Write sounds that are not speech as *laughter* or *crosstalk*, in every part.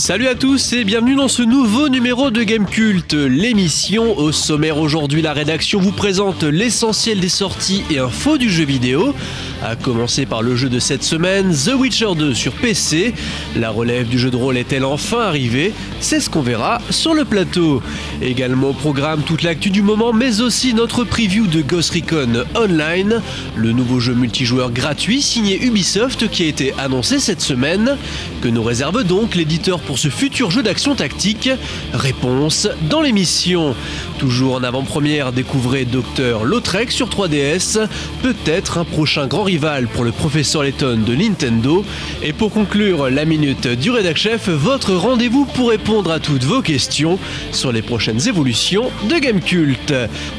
Salut à tous et bienvenue dans ce nouveau numéro de Gamecult, l'émission. Au sommaire aujourd'hui, la rédaction vous présente l'essentiel des sorties et infos du jeu vidéo. A commencer par le jeu de cette semaine, The Witcher 2 sur PC. La relève du jeu de rôle est-elle enfin arrivée? C'est ce qu'on verra sur le plateau. Également au programme toute l'actu du moment, mais aussi notre preview de Ghost Recon Online, le nouveau jeu multijoueur gratuit signé Ubisoft qui a été annoncé cette semaine. Que nous réserve donc l'éditeur pour ce futur jeu d'action tactique? Réponse dans l'émission. Toujours en avant-première, découvrez Docteur Lautrec sur 3DS, peut-être un prochain grand rival pour le professeur Layton de Nintendo. Et pour conclure la minute du rédac chef, votre rendez-vous pour répondre à toutes vos questions sur les prochaines évolutions de Gamecult.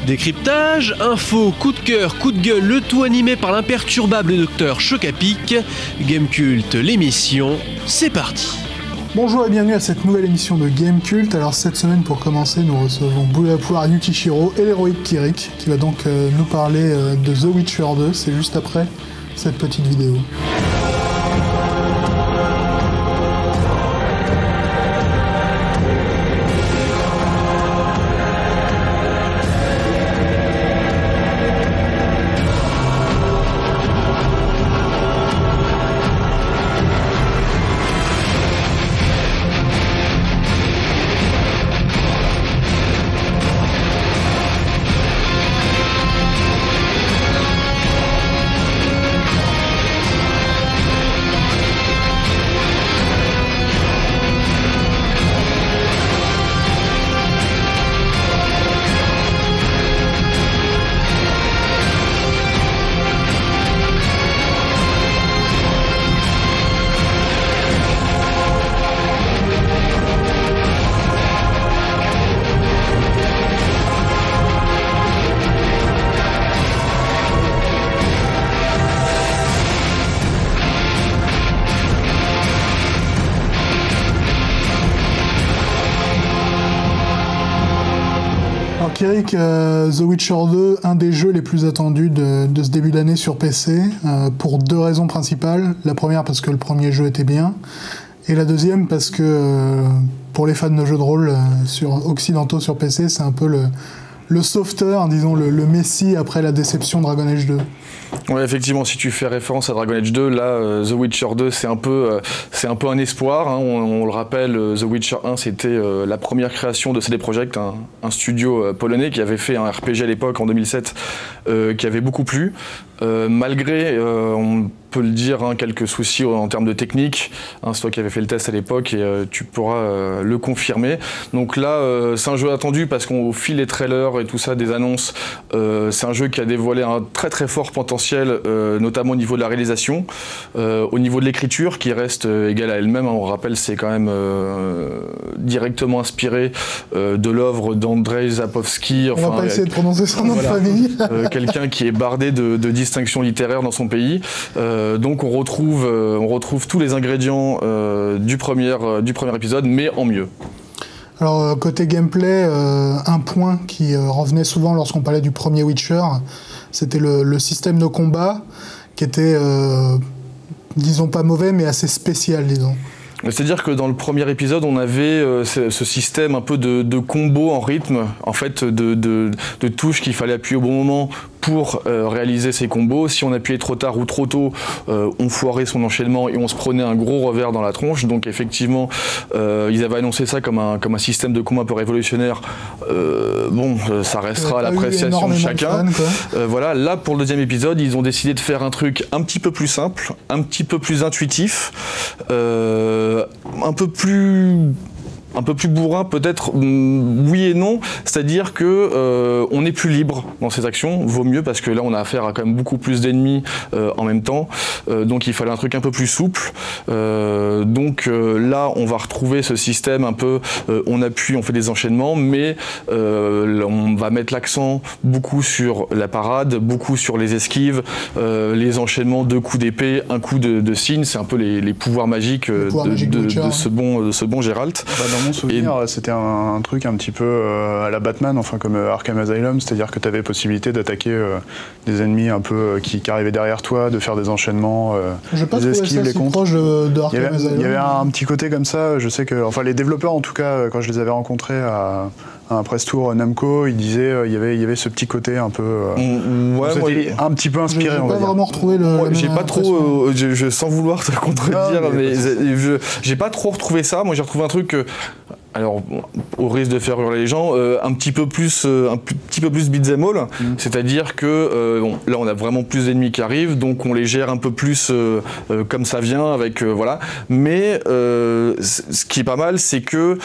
Décryptage, info, coup de cœur, coup de gueule, le tout animé par l'imperturbable docteur Chocapic. Gamecult, l'émission, c'est parti. Bonjour et bienvenue à cette nouvelle émission de Game Cult. Alors cette semaine pour commencer nous recevons Boulapoir Yukishiro et l'héroïque Kirik qui va donc euh, nous parler euh, de The Witcher 2. C'est juste après cette petite vidéo. Euh, The Witcher 2, un des jeux les plus attendus de, ce début d'année sur PC, euh, pour deux raisons principales. La première parce que le premier jeu était bien, et la deuxième parce que euh, pour les fans de jeux de rôle occidentaux sur PC, c'est un peu le, le sauveteur, disons le, le messie après la déception Dragon Age 2. Ouais, effectivement, si tu fais référence à Dragon Age 2, là, euh, The Witcher 2, c'est un peu, euh, c'est un peu un espoir. hein. On, le rappelle, euh, The Witcher 1, c'était la première création de CD Projekt, un, un studio polonais qui avait fait un RPG à l'époque en 2007, euh, qui avait beaucoup plu. Euh, malgré, euh, on peut le dire, hein, quelques soucis en termes de technique. Hein, c'est toi qui avais fait le test à l'époque et euh, tu pourras le confirmer. Donc là, c'est un jeu attendu parce qu'au fil des trailers et tout ça, des annonces, c'est un jeu qui a dévoilé un très très fort potentiel, notamment au niveau de la réalisation, au niveau de l'écriture, qui reste égale à elle-même. hein. on rappelle, c'est quand même directement inspiré de l'œuvre d'Andrzej Zapowski. On va pas essayer de prononcer son nom voilà. de famille. Quelqu'un qui est bardé de, de littéraires dans son pays. Euh, donc on retrouve, euh, on retrouve tous les ingrédients euh, du, premier, du premier épisode, mais en mieux. Alors côté gameplay, un point qui revenait souvent lorsqu'on parlait du premier Witcher, c'était le, le système de combat qui était, disons pas mauvais, mais assez spécial, disons. C'est-à-dire que dans le premier épisode, on avait euh, ce, ce système un peu de, de combo en rythme, en fait, de, de, de touches qu'il fallait appuyer au bon moment pour euh, réaliser ces combos. Si on appuyait trop tard ou trop tôt, euh, on foirait son enchaînement et on se prenait un gros revers dans la tronche. Donc effectivement, euh, ils avaient annoncé ça comme un, comme un système de combat un peu révolutionnaire. Euh, bon, euh, ça restera à l'appréciation de chacun. fans. Euh, voilà, là pour le deuxième épisode, ils ont décidé de faire un truc un petit peu plus simple, un petit peu plus intuitif, euh, un peu plus un peu plus bourrin peut-être mm, oui et non. C'est-à-dire que euh, on est plus libre dans ses actions. Vaut mieux parce que là on a affaire à quand même beaucoup plus d'ennemis euh, en même temps. Euh, donc il fallait un truc un peu plus souple. Euh, donc euh, là on va retrouver ce système un peu euh, on appuie on fait des enchaînements mais euh, on va mettre l'accent beaucoup sur la parade beaucoup sur les esquives euh, les enchaînements deux coups d'épée un coup de, de signe. C'est un peu les, les pouvoirs magiques de, hein. ce bon de ce bon Gérald Bah, mon souvenir, c'était un, truc un petit peu à la Batman, enfin comme Arkham Asylum, c'est-à-dire que tu avais possibilité d'attaquer des ennemis un peu qui, arrivaient derrière toi, de faire des enchaînements, je des esquives, les contre. Proche de, Arkham il, y avait, il y avait un petit côté comme ça. Je sais que, enfin, les développeurs en tout cas, quand je les avais rencontrés à un press tour Namco, il disait euh, il y avait il y avait ce petit côté un peu euh, mm, ouais, un petit peu inspiré. J'ai pas vraiment retrouvé le. j'ai pas trop, euh, je, sans vouloir te *laughs* contredire, mais, j'ai pas trop retrouvé ça. Moi, j'ai retrouvé un truc alors au risque de faire hurler les gens, euh, un petit peu plus, euh, un petit peu plus beat'em all, mm. c'est-à-dire que euh, bon, là on a vraiment plus d'ennemis qui arrivent, donc on les gère un peu plus comme ça vient, avec voilà. Mais ce qui est pas mal, c'est que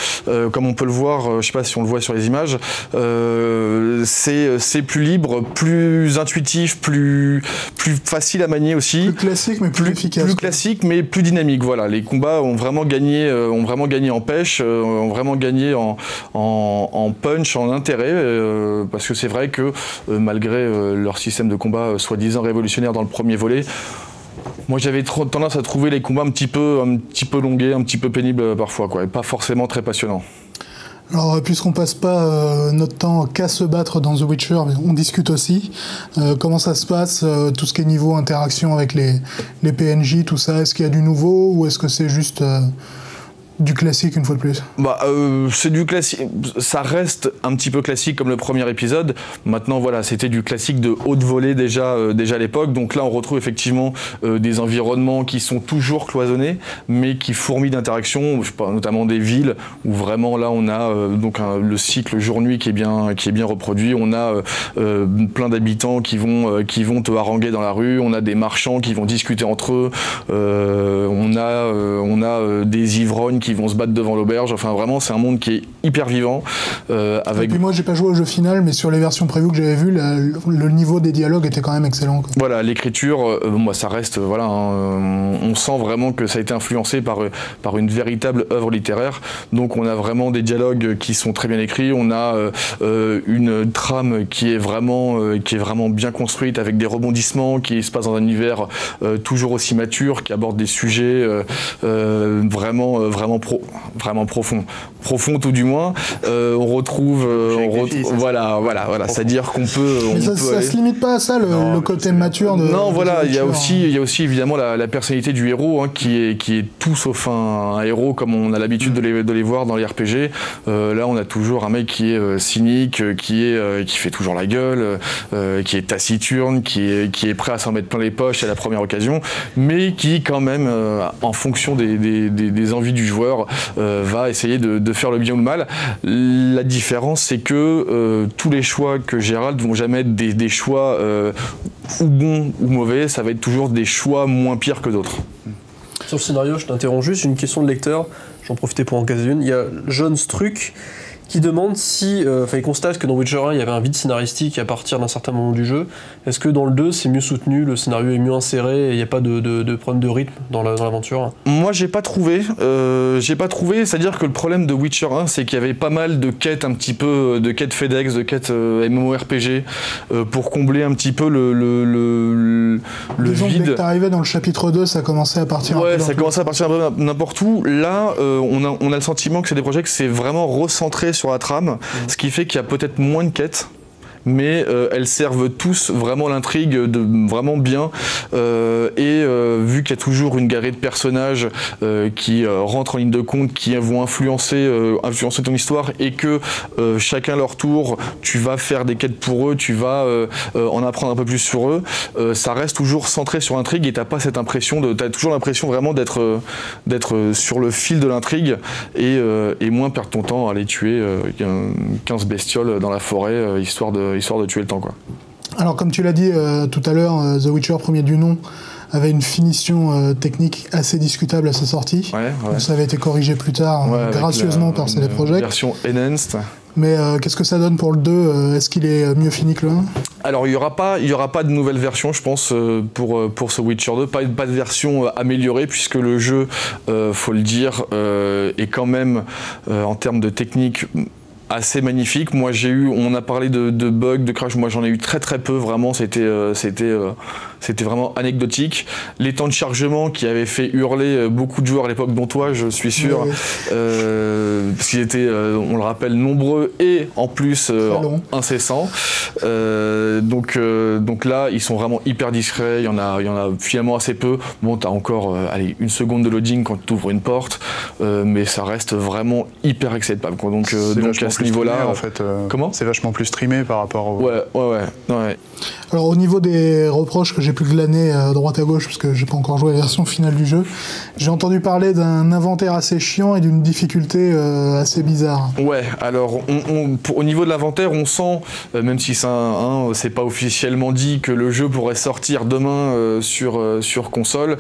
comme on peut le voir, je sais pas si on le voit sur les images, c'est plus libre, plus intuitif, plus plus facile à manier aussi. Plus classique mais plus, efficace. Plus classique mais plus dynamique. Voilà, les combats ont vraiment gagné, ont vraiment gagné en pêche vraiment gagné en, punch, en intérêt, euh, parce que c'est vrai que euh, malgré euh, leur système de combat soi-disant révolutionnaire dans le premier volet, moi j'avais tendance à trouver les combats un petit peu, un petit peu longués, un petit peu pénibles parfois, quoi, et pas forcément très passionnants. Alors, puisqu'on passe pas notre temps qu'à se battre dans The Witcher, on discute aussi. comment ça se passe, tout ce qui est niveau interaction avec les PNJ, tout ça? Est-ce qu'il y a du nouveau ou est-ce que c'est juste du classique une fois de plus? Bah, euh, C'est du classique. Ça reste un petit peu classique comme le premier épisode. Maintenant, voilà, c'était du classique de haute volée déjà, euh, déjà à l'époque. Donc là, on retrouve effectivement euh, des environnements qui sont toujours cloisonnés, mais qui fourmillent d'interactions, notamment des villes où vraiment là, on a donc le cycle jour-nuit qui, est bien, qui est bien reproduit. On a plein d'habitants qui, vont qui vont te haranguer dans la rue. On a des marchands qui vont discuter entre eux. on a, on a des ivrognes qui vont se battre devant l'auberge. Enfin, vraiment, c'est un monde qui est hyper vivant. Euh, avec... Et puis moi, j'ai pas joué au jeu final, mais sur les versions prévues que j'avais vues, le niveau des dialogues était quand même excellent. Voilà, l'écriture, euh, moi, ça reste, voilà, hein, on sent vraiment que ça a été influencé par, par une véritable œuvre littéraire. Donc, on a vraiment des dialogues qui sont très bien écrits. On a euh, une trame qui est vraiment, qui est vraiment bien construite avec des rebondissements qui se passe dans un univers toujours aussi mature, qui aborde des sujets vraiment, vraiment vraiment, profond. Profond tout du moins. Euh, on retrouve, euh, voilà, voilà, voilà. C'est-à-dire qu'on peut. Mais ça, ne se limite pas à ça, le, côté mature de. Non, voilà, il y a aussi, il y a aussi évidemment la, personnalité du héros hein, qui est qui est tout sauf un, héros comme on a l'habitude de, les, de les voir dans les RPG. Euh, là, on a toujours un mec qui est cynique, qui est qui fait toujours la gueule, qui est taciturne, qui est qui est prêt à s'en mettre plein les poches à la première occasion, mais qui quand même, en fonction des, des, des envies du joueur euh, va essayer de, faire le bien ou le mal. La différence, c'est que euh, tous les choix que Gérald vont jamais être des, choix euh, ou bons ou mauvais, ça va être toujours des choix moins pires que d'autres. Sur le scénario, je t'interromps juste, une question de lecteur, j'en profitais pour en caser une. Il y a John Struck qui demande si, euh, enfin il constate que dans Witcher 1 il y avait un vide scénaristique à partir d'un certain moment du jeu. Est-ce que dans le 2 c'est mieux soutenu, le scénario est mieux inséré et il n'y a pas de, de, problème de rythme dans l'aventure? Moi j'ai pas trouvé, euh, j'ai pas trouvé, c'est-à-dire que le problème de Witcher 1 c'est qu'il y avait pas mal de quêtes un petit peu, de quêtes FedEx, de quêtes euh, MMORPG pour combler un petit peu le, le, le, le vide. Dès que t'arrivais dans le chapitre 2 ça commençait à partir ouais, un peu ça commençait à partir n'importe où. Là on, a, on a le sentiment que c'est des projets que c'est vraiment recentré sur la trame, mmh. ce qui fait qu'il y a peut-être moins de quêtes mais euh, elles servent tous vraiment l'intrigue de vraiment bien. Euh, et euh, vu qu'il y a toujours une galerie de personnages qui rentrent en ligne de compte, qui vont influencer, influencer ton histoire, et que chacun leur tour, tu vas faire des quêtes pour eux, tu vas en apprendre un peu plus sur eux, ça reste toujours centré sur l'intrigue et t'as pas cette impression de, t'as toujours l'impression vraiment d'être d'être sur le fil de l'intrigue et, et, moins perdre ton temps à aller tuer 15 bestioles dans la forêt histoire de histoire de tuer le temps. Quoi. Alors, comme tu l'as dit euh, tout à l'heure, euh, The Witcher, premier du nom, avait une finition euh, technique assez discutable à sa sortie. Ça avait été corrigé plus tard, gracieusement par CD Projekt. Version enhanced. Mais qu'est-ce que ça donne pour le 2 Est-ce qu'il est mieux fini que le 1 Alors, il n'y aura, pas, il y aura pas de nouvelle version, je pense, pour, pour ce Witcher 2. Pas, pas de version améliorée, puisque le jeu, faut le dire, est quand même, en termes de technique, assez magnifique. Moi, j'ai eu, on a parlé de, bugs, de crash. Moi, j'en ai eu très très peu. Vraiment, c'était, euh, c'était, euh, c'était vraiment anecdotique. Les temps de chargement qui avaient fait hurler beaucoup de joueurs à l'époque, dont toi, je suis sûr, parce qu'ils étaient, on le rappelle, nombreux et en plus incessants. donc, donc là, ils sont vraiment hyper discrets. Il y en a, il y en a finalement assez peu. Bon, tu as encore allez, une seconde de loading quand tu ouvres une porte, mais ça reste vraiment hyper acceptable. Donc, donc à ce niveau-là, en fait, comment? C'est vachement plus streamé par rapport au. Ouais, ouais, ouais. ouais. Alors au niveau des reproches que j'ai pu glaner à droite à gauche, parce que j'ai pas encore joué la version finale du jeu, j'ai entendu parler d'un inventaire assez chiant et d'une difficulté euh, assez bizarre. Ouais, alors on, au niveau de l'inventaire, on sent, euh, même si ça hein, c'est pas officiellement dit, que le jeu pourrait sortir demain euh, sur, sur console,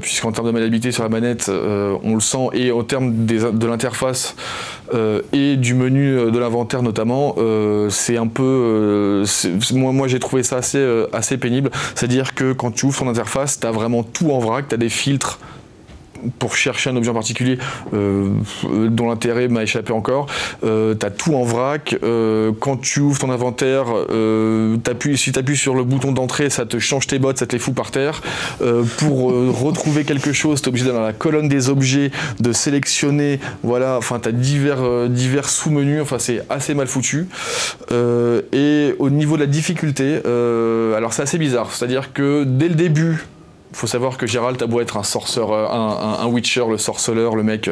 puisqu'en termes de maniabilité sur la manette, on le sent, et en termes de l'interface et du menu de l'inventaire notamment, c'est un peu... moi, moi j'ai trouvé ça assez, euh, assez pénible. C'est-à-dire que quand tu ouvres ton interface, tu as vraiment tout en vrac, tu as des filtres pour chercher un objet en particulier euh, dont l'intérêt m'a échappé encore. Euh, tu as tout en vrac. Euh, quand tu ouvres ton inventaire, si tu appuies sur le bouton d'entrée, ça te change tes bottes, ça te les fout par terre. pour *laughs* retrouver quelque chose, tu es obligé d'aller dans la colonne des objets, de sélectionner. Voilà, enfin, tu as divers, divers sous-menus. Enfin, c'est assez mal foutu. et au niveau de la difficulté, alors c'est assez bizarre. C'est-à-dire que dès le début, faut savoir que Gérald a beau être un sorceur, euh, un, Witcher, le sorceleur, le mec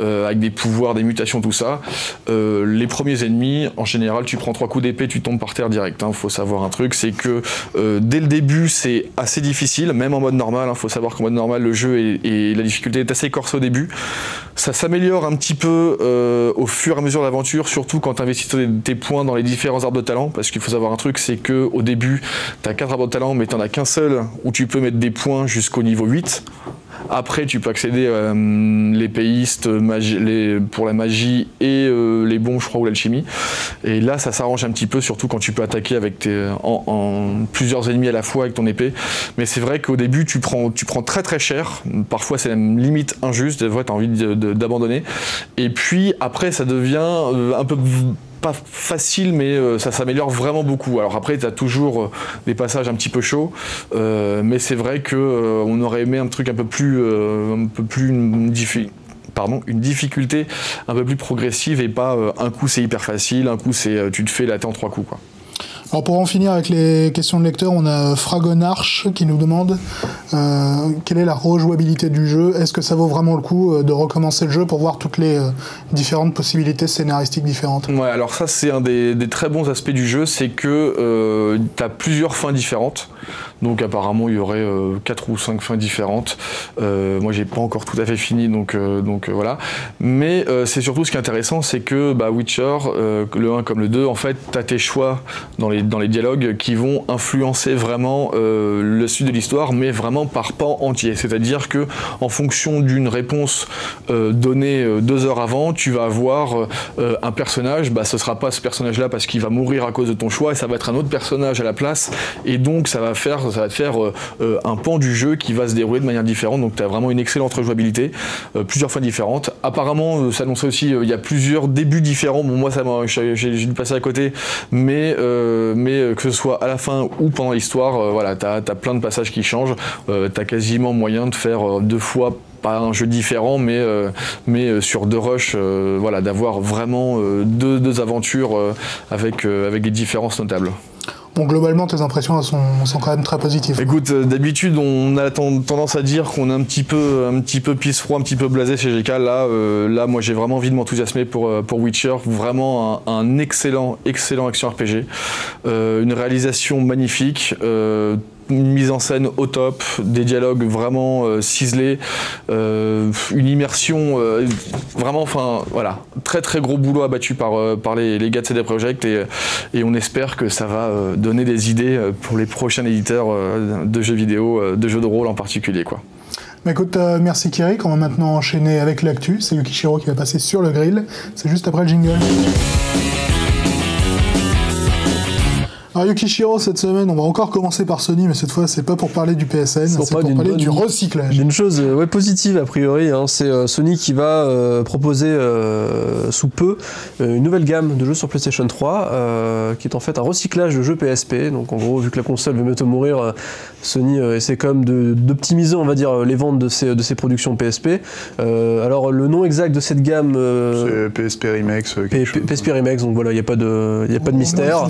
euh, avec des pouvoirs, des mutations, tout ça. Euh, les premiers ennemis, en général, tu prends trois coups d'épée, tu tombes par terre direct. Il hein. faut savoir un truc, c'est que dès le début, c'est assez difficile, même en mode normal. Il hein. faut savoir qu'en mode normal, le jeu et, la difficulté est assez corsée au début. Ça s'améliore un petit peu au fur et à mesure de l'aventure, surtout quand tu investis tes points dans les différents arbres de talent. Parce qu'il faut savoir un truc, c'est que au début, tu as quatre arbres de talent, mais tu n'en as qu'un seul où tu peux mettre des points jusqu'au niveau 8. Après, tu peux accéder à euh, les pour la magie et euh, les bombes, je crois, ou l'alchimie. Et là, ça s'arrange un petit peu, surtout quand tu peux attaquer avec tes, en, plusieurs ennemis à la fois avec ton épée. Mais c'est vrai qu'au début, tu prends, tu prends très très cher. Parfois, c'est limite injuste. Tu as envie d'abandonner. Et puis, après, ça devient euh, un peu pas facile, mais euh, ça s'améliore vraiment beaucoup. Alors après, tu as toujours euh, des passages un petit peu chauds, euh, mais c'est vrai qu'on on aurait aimé un truc un peu plus, un peu plus une, pardon, une difficulté un peu plus progressive et pas un coup c'est hyper facile, un coup c'est tu te fais la en trois coups quoi. Alors pour en finir avec les questions de lecteurs, on a Fragonarch qui nous demande euh, quelle est la rejouabilité du jeu? Est-ce que ça vaut vraiment le coup euh, de recommencer le jeu pour voir toutes les euh, différentes possibilités scénaristiques différentes? Ouais, alors ça c'est un des, très bons aspects du jeu, c'est que tu as plusieurs fins différentes. Donc apparemment il y aurait quatre ou cinq fins différentes. moi j'ai pas encore tout à fait fini, donc, donc voilà. Mais c'est surtout ce qui est intéressant, c'est que bah, Witcher, le 1 comme le 2, en fait, tu as tes choix dans les dans les dialogues qui vont influencer vraiment euh, le suite de l'histoire, mais vraiment par pan entier. C'est-à-dire que en fonction d'une réponse euh, donnée euh, deux heures avant, tu vas avoir un personnage, bah, ce sera pas ce personnage-là parce qu'il va mourir à cause de ton choix, et ça va être un autre personnage à la place, et donc ça va faire, ça va te faire un pan du jeu qui va se dérouler de manière différente. Donc tu as vraiment une excellente rejouabilité, plusieurs fois différentes. Apparemment, ça aussi, il y a plusieurs débuts différents. Bon, moi, ça j'ai dû passer à côté, mais euh, mais euh, que ce soit à la fin ou pendant l'histoire, euh, voilà, tu as, plein de passages qui changent. tu as quasiment moyen de faire deux fois pas un jeu différent, mais, sur deux rushs, voilà, d'avoir vraiment deux, aventures avec des différences notables. Globalement, tes impressions sont, quand même très positives. Écoute, d'habitude, on a tendance à dire qu'on est un petit peu, un petit peu pisse froid, un petit peu blasé chez GK. Là, là moi, j'ai vraiment envie de m'enthousiasmer pour, pour Witcher. Vraiment un, excellent, excellent action RPG. une réalisation magnifique une mise en scène au top, des dialogues vraiment euh, ciselés, euh, une immersion euh, vraiment, enfin voilà, très très gros boulot abattu par, par les, les, gars de CD Projekt et, on espère que ça va donner des idées pour les prochains éditeurs de jeux vidéo, de jeux de rôle en particulier quoi. Bah écoute, merci Kirik, on va maintenant enchaîner avec l'actu, c'est Yukishiro qui va passer sur le grill, c'est juste après le jingle. Alors Yukishiro, cette semaine, on va encore commencer par Sony, mais cette fois, c'est pas pour parler du PSN, c'est pour, parler du recyclage. Une chose ouais, positive, a priori, hein, c'est euh, Sony qui va euh, proposer euh, sous peu une nouvelle gamme de jeux sur PlayStation 3, qui est en fait un recyclage de jeux PSP. Donc en gros, vu que la console veut bientôt mourir, Sony essaie quand même d'optimiser, on va dire, les ventes de ses, de ses productions PSP. alors le nom exact de cette gamme... c'est PSP Remax. PSP Remax, donc voilà, il n'y a pas de, y a pas de mystère.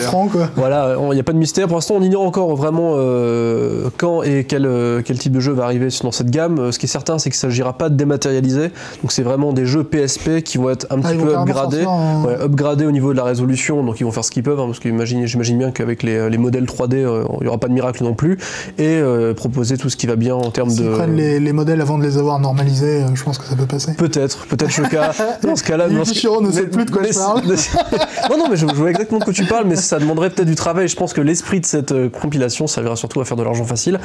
Voilà, il n'y a pas de mystère. Pour l'instant, on ignore encore vraiment euh, quand et quel, euh, quel, type de jeu va arriver dans cette gamme. Euh, ce qui est certain, c'est qu'il ne s'agira pas de dématérialiser. Donc, c'est vraiment des jeux PSP qui vont être un ah, petit peu upgradés, upgradés au niveau de la résolution. Donc, ils vont faire ce qu'ils peuvent, hein, parce que j'imagine bien qu'avec les, les, modèles 3D, il n'y aura pas de miracle non plus. Et proposer tout ce qui va bien en termes de. Ils prennent les, les, modèles avant de les avoir normalisés, je pense que ça peut passer. Peut-être, peut-être le cas. *laughs* dans ce cas-là, ne sait plus de quoi je parle. *laughs* non, non, mais je, je vois exactement de quoi tu parles, mais ça demanderait peut-être du travail je pense que l'esprit de cette euh, compilation servira surtout à faire de l'argent facile.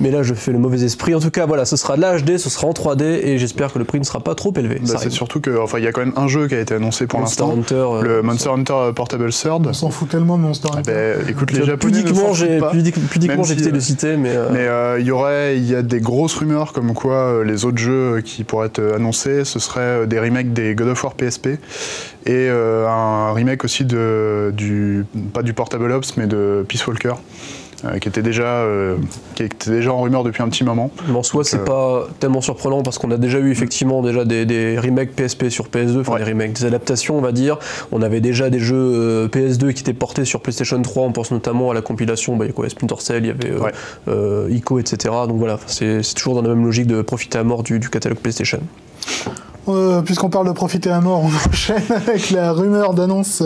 Mais là, je fais le mauvais esprit. En tout cas, voilà, ce sera de l'HD, ce sera en 3D et j'espère que le prix ne sera pas trop élevé. Bah, c'est surtout que, enfin, il y a quand même un jeu qui a été annoncé pour l'instant. Euh, le Monster Hunter Portable Third. On s'en fout tellement de Monster ah, Hunter. bah, écoute, les Japonais. Pudiquement, j'ai pudiquement j'ai de citer, mais. Euh, mais il y aurait, il y a des grosses rumeurs comme quoi les autres jeux qui pourraient être annoncés, ce seraient des remakes des God of War PSP et un remake aussi de, du, pas du Portable Ops, mais de Peace Walker. Euh, qui, était déjà, euh, qui était déjà en rumeur depuis un petit moment. en soi, c'est euh, pas tellement surprenant parce qu'on a déjà eu effectivement déjà des, remakes PSP sur PS2, enfin des remakes, des adaptations, on va dire. On avait déjà des jeux PS2 qui étaient portés sur PlayStation 3. On pense notamment à la compilation, bah, il y a quoi, Splinter Cell, il y avait Ico, etc. Donc voilà, c'est toujours dans la même logique de profiter à mort du catalogue PlayStation. Euh, puisqu'on parle de profiter à mort, on *laughs* enchaîne avec la rumeur d'annonce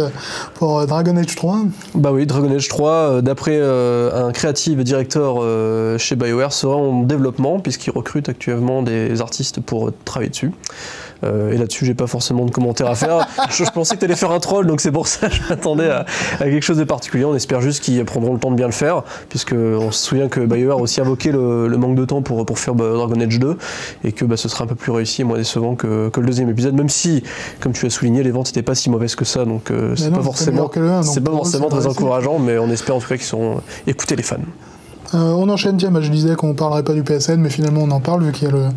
pour Dragon Age 3. Bah oui, Dragon Age 3, euh, d'après euh, un creative director chez BioWare, sera en développement puisqu'il recrute actuellement des artistes pour travailler dessus. Euh, et là-dessus, j'ai pas forcément de commentaires à faire. *laughs* je, pensais que tu allais faire un troll, donc c'est pour ça que je m'attendais à, quelque chose de particulier. On espère juste qu'ils prendront le temps de bien le faire, puisque on se souvient que BioWare a aussi invoqué le, manque de temps pour, pour faire bah, Dragon Age 2, et que bah, ce sera un peu plus réussi et moins décevant que, le deuxième épisode, même si, comme tu as souligné, les ventes n'étaient pas si mauvaises que ça, donc euh, c'est pas forcément, c'est pas forcément très encourageant, mais on espère en tout cas qu'ils sont écoutés les fans. Euh, on enchaîne, tiens, je disais qu'on parlerait pas du PSN, mais finalement on en parle vu qu'il y a le,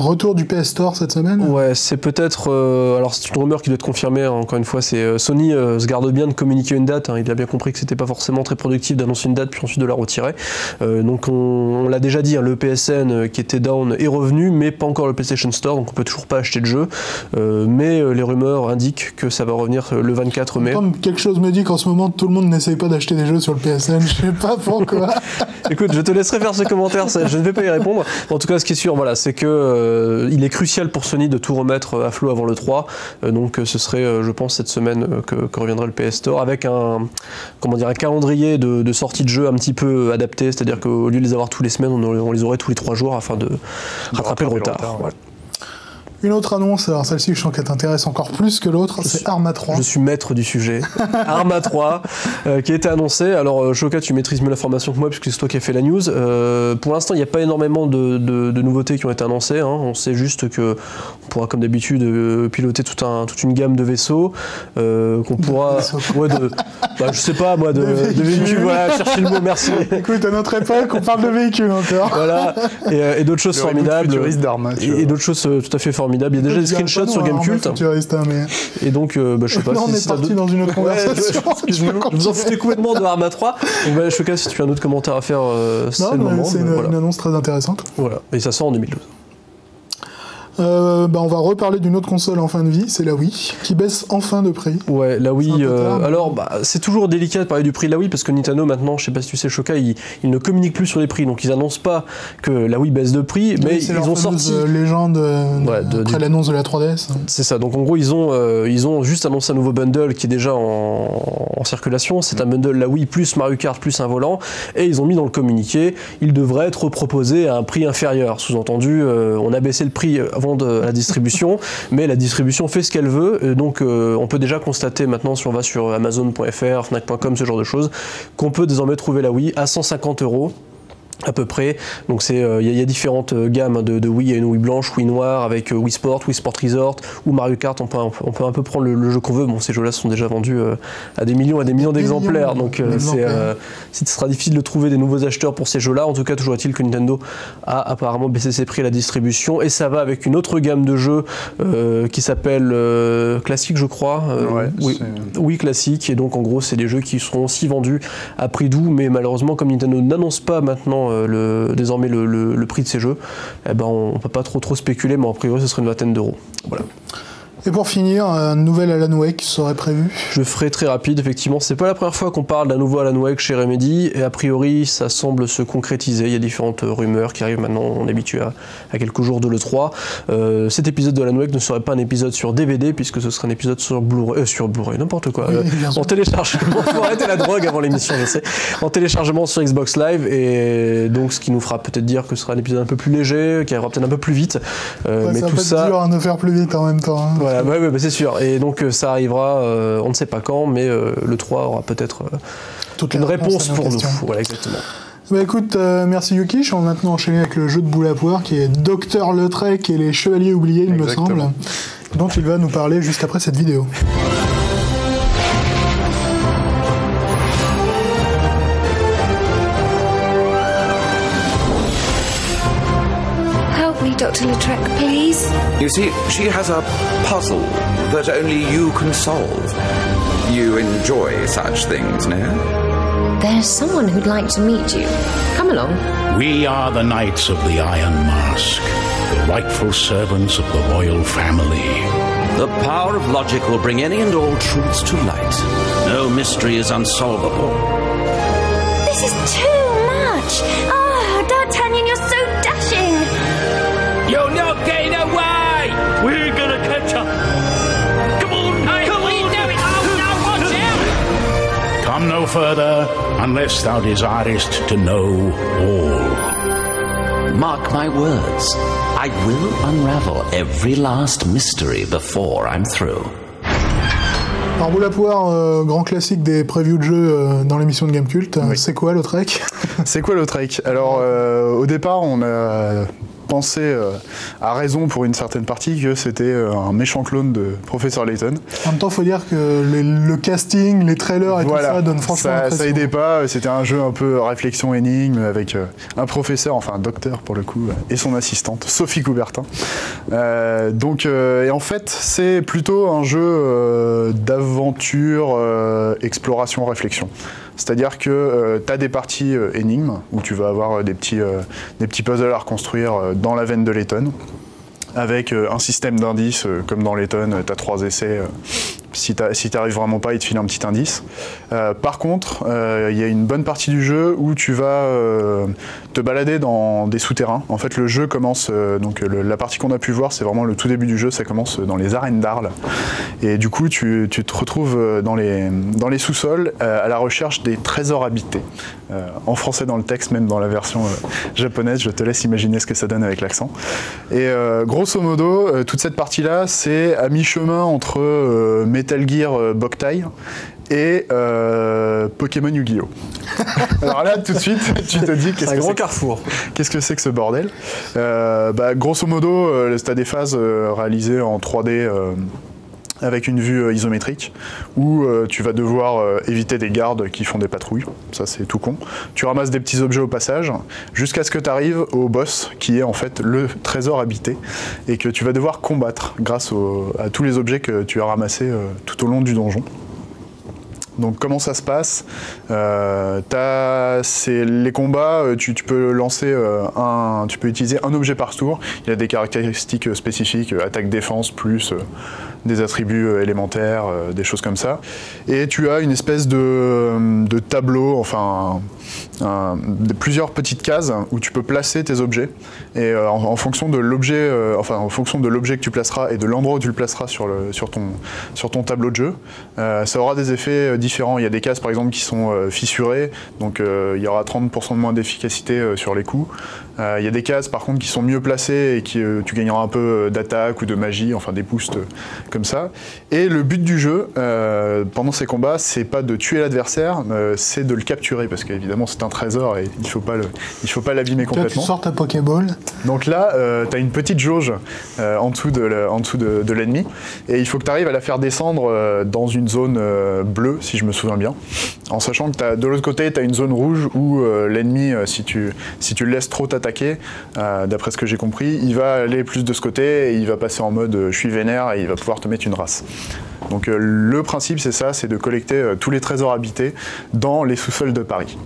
Retour du PS Store cette semaine? Ouais, c'est peut-être. Euh, alors, c'est une rumeur qui doit être confirmée, hein, encore une fois. C'est euh, Sony euh, se garde bien de communiquer une date. Hein. il a bien compris que c'était pas forcément très productif d'annoncer une date puis ensuite de la retirer. donc, on, l'a déjà dit, hein, le PSN qui était down est revenu, mais pas encore le PlayStation Store. Donc, on peut toujours pas acheter de jeu. mais les rumeurs indiquent que ça va revenir le 24 mai. Comme quelque chose me dit qu'en ce moment, tout le monde n'essaye pas d'acheter des jeux sur le PSN. *laughs* Je sais pas pourquoi. *laughs* Écoute, je te laisserai faire ce commentaire. je ne vais pas y répondre. En tout cas, ce qui est sûr, voilà, c'est que euh, il est crucial pour Sony de tout remettre à flot avant le 3. Euh, donc euh, ce serait, je pense, cette semaine que, reviendra le PS Store avec un, comment dire, un calendrier de, sortie de jeux un petit peu adapté. C'est-à-dire qu'au lieu de les avoir tous les semaines, on, les aurait tous les 3 jours afin de, rattraper, le retard. Une autre annonce, alors celle-ci je sens qu'elle t'intéresse encore plus que l'autre, c'est Arma 3. Je suis maître du sujet. *laughs* Arma 3, euh, qui a été annoncé. Alors euh, Shoka, tu maîtrises mieux l'information que moi puisque c'est toi qui as fait la news. Euh, pour l'instant, il n'y a pas énormément de, nouveautés qui ont été annoncées. Hein. On sait juste que on pourra comme d'habitude piloter tout un, toute une gamme de vaisseaux, qu'on pourra... Ouais, de, bah, je sais pas moi, de, *laughs* véhicules. voilà, chercher le mot, merci. Écoute, à notre époque, on parle de véhicules encore. Voilà, et, d'autres choses formidables. Et, et d'autres choses tout à fait formidables il y a déjà des screenshots sur Gamecult. Et donc, euh, bah, je sais pas si on est parti dans une autre *laughs* conversation. *laughs* je, vous en foutais complètement de Arma 3. Donc, bah, je sais si tu as un autre commentaire à faire, euh. C'est une, annonce très intéressante. Voilà. Et ça sort en 2012. Euh, bah, on va reparler d'une autre console en fin de vie, c'est la Wii, qui baisse enfin de prix. Ouais, la Wii. Euh, alors, bah, c'est toujours délicat de parler du prix de la Wii parce que Nintendo maintenant, je sais pas si tu sais, Shoka, ils, ne communiquent plus sur les prix, donc ils annoncent pas que la Wii baisse de prix, mais ils ont sorti. Euh, légende après l'annonce de la 3DS. C'est ça. Donc en gros, ils ont ils ont juste annoncé un nouveau bundle qui est déjà en, circulation. C'est un bundle la Wii plus Mario Kart plus un volant, et ils ont mis dans le communiqué, il devrait être proposé à un prix inférieur. Sous-entendu, on a baissé le prix avant de la distribution, mais la distribution fait ce qu'elle veut. donc euh, on peut déjà constater maintenant, si on va sur Amazon.fr, Fnac.com, ce genre de choses, qu'on peut désormais trouver la Wii à 150 euros à peu près. Donc c'est il y, a différentes gammes de, Wii. Il y a une Wii blanche, Wii noire avec Wii Sport, Wii Sport Resort ou Mario Kart. On peut, on peut un peu prendre le, jeu qu'on veut. Bon, ces jeux-là sont déjà vendus à des millions, à des millions d'exemplaires. Donc c'est, ce sera difficile de trouver des nouveaux acheteurs pour ces jeux-là. En tout cas, toujours est-il que Nintendo a apparemment baissé ses prix à la distribution et ça va avec une autre gamme de jeux qui s'appelle classique, je crois. oui, oui, classique. Et donc en gros, c'est des jeux qui seront aussi vendus à prix doux, mais malheureusement, comme Nintendo n'annonce pas maintenant euh, désormais le, prix de ces jeux, eh ben, on ne peut pas trop, trop spéculer, mais a priori, ce serait une vingtaine d'euros. Voilà. Et pour finir, un nouvel Alan Wake serait prévu Je ferai très rapide, effectivement. C'est pas la première fois qu'on parle d'un nouveau Alan Wake chez Remedy, et a priori, ça semble se concrétiser. Il y a différentes rumeurs qui arrivent maintenant, on est habitué à, quelques jours de l'E3. Euh, cet épisode de Alan Wake ne serait pas un épisode sur DVD, puisque ce serait un épisode sur Blu-ray, euh, sur Blu-ray, n'importe quoi. Euh, en téléchargement, faut arrêter la drogue avant l'émission, je sais. En téléchargement sur Xbox Live, et donc ce qui nous fera peut-être dire que ce sera un épisode un peu plus léger, qui arrivera peut-être un peu plus vite. mais ça tout ça. dur à nous faire plus vite en même temps. Hein. Voilà, c'est sûr. Et donc euh, ça arrivera, euh, on ne sait pas quand, mais euh, le 3 aura peut-être toute une réponse pour nous. Voilà, exactement. Bah écoute, merci Yuki. Je vais maintenant enchaîner avec le jeu de boule à poire qui est Docteur Le Trek et les Chevaliers oubliés, il me semble, dont il va nous parler juste après cette vidéo. Dr. Lautrec, please? You see, she has a puzzle that only you can solve. You enjoy such things, no? There's someone who'd like to meet you. Come along. We are the Knights of the Iron Mask, the rightful servants of the royal family. The power of logic will bring any and all truths to light. No mystery is unsolvable. This is too Come no further unless thou desirest to know all. Mark my words. I will unravel every last mystery before I'm through. Alors Boule à poire, euh, grand classique des previews de jeux euh, dans l'émission de Gamecult. Oui. C'est quoi le Trek? *laughs* C'est quoi le Trek? Alors euh, au départ, on a pensé euh, à raison pour une certaine partie que c'était euh, un méchant clone de Professeur Layton. En même temps, il faut dire que le casting, les trailers et tout ça donnent franchement. Ça, ça aidait pas. C'était un jeu un peu réflexion énigme avec euh, un professeur, enfin un docteur pour le coup, et son assistante Sophie Coubertin. donc, et en fait, c'est plutôt un jeu d'aventure, exploration, réflexion. C'est-à-dire que euh, tu as des parties euh, énigmes où tu vas avoir euh, des petits, des petits puzzles à reconstruire dans la veine de Letton avec un système d'indices comme dans Letton, tu as trois essais si tu si vraiment pas, il te file un petit indice. Euh, par contre, euh, il y a une bonne partie du jeu où tu vas euh, te balader dans des souterrains. En fait, le jeu commence, donc la partie qu'on a pu voir, c'est vraiment le tout début du jeu, ça commence dans les arènes d'Arles. Et du coup, tu, te retrouves dans les sous-sols à la recherche des trésors habités. en français dans le texte, même dans la version japonaise, je te laisse imaginer ce que ça donne avec l'accent. Et grosso modo, toute cette partie-là, c'est à mi-chemin entre Metal Gear euh, Boktai et euh, Pokémon Yu-Gi-Oh! *laughs* Alors là, tout de suite, tu te dis qu'est-ce que c'est carrefour. Qu'est-ce que c'est que ce bordel? Euh, bah, Grosso modo, tu as des phases réalisées en 3D avec une vue euh, isométrique où euh, tu vas devoir euh, éviter des gardes qui font des patrouilles. Ça, c'est tout con. Tu ramasses des petits objets au passage jusqu'à ce que tu arrives au boss qui est en fait le trésor habité et que tu vas devoir combattre grâce à tous les objets que tu as ramassés tout au long du donjon. Donc comment ça se passe? Les combats, tu, peux lancer un, tu peux utiliser un objet par tour. Il y a des caractéristiques spécifiques, attaque-défense plus des attributs euh, élémentaires, euh, des choses comme ça. Et tu as une espèce de, de tableau, enfin plusieurs petites cases où tu peux placer tes objets et euh, en, fonction de l'objet, euh, en fonction de l'objet que tu placeras et de l'endroit où tu le placeras sur, ton, tableau de jeu, euh, ça aura des effets différents. Il y a des cases par exemple qui sont fissurées, donc il y aura 30% de moins d'efficacité sur les coups. Il y a des cases par contre qui sont mieux placées et qui tu gagneras un peu d'attaque ou de magie, enfin des boosts comme ça. Et le but du jeu, euh, pendant ces combats, c'est pas de tuer l'adversaire, euh, c'est de le capturer, parce qu'évidemment c'est un trésor et il faut pas le, il faut pas l'abîmer Là, tu complètement. sors ta Pokéball. Donc là, tu as une petite jauge euh, en dessous de la- en dessous de, de l'ennemi, et il faut que tu arrives à la faire descendre euh, dans une zone euh, bleue, si je me souviens bien, en sachant que de l'autre côté, tu as une zone rouge où euh, l'ennemi, euh, si, tu, le laisses trop t'attaquer, euh, d'après ce que j'ai compris, il va aller plus de ce côté et il va passer en mode je suis vénère et il va pouvoir te mettre une race. Donc le principe, c'est ça, c'est de collecter tous les trésors habités dans les sous-sols de Paris.